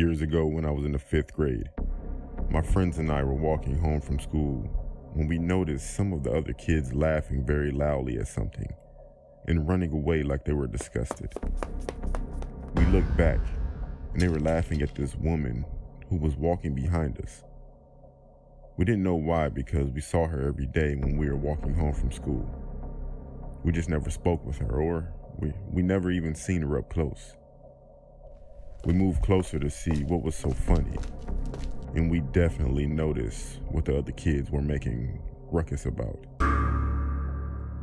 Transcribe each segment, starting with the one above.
Years ago, when I was in the fifth grade, my friends and I were walking home from school when we noticed some of the other kids laughing very loudly at something and running away like they were disgusted. We looked back and they were laughing at this woman who was walking behind us. We didn't know why because we saw her every day when we were walking home from school. We just never spoke with her or we, we never even seen her up close. We moved closer to see what was so funny, and we definitely noticed what the other kids were making ruckus about.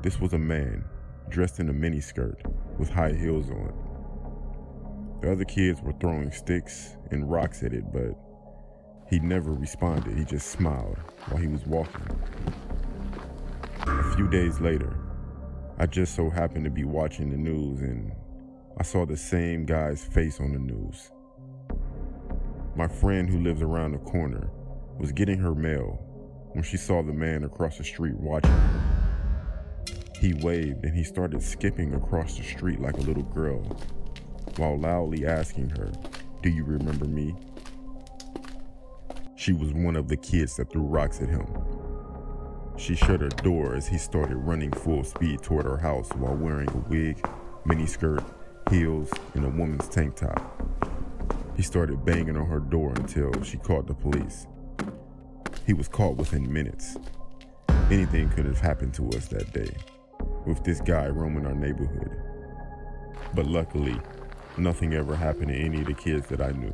This was a man dressed in a miniskirt with high heels on. The other kids were throwing sticks and rocks at it, but he never responded. He just smiled while he was walking. A few days later, I just so happened to be watching the news and I saw the same guy's face on the news. My friend who lives around the corner was getting her mail when she saw the man across the street watching her. He waved and he started skipping across the street like a little girl while loudly asking her, Do you remember me? She was one of the kids that threw rocks at him. She shut her door as he started running full speed toward her house while wearing a wig, miniskirt, heels, and a woman's tank top. He started banging on her door until she called the police. He was caught within minutes. Anything could have happened to us that day with this guy roaming our neighborhood. But luckily, nothing ever happened to any of the kids that I knew.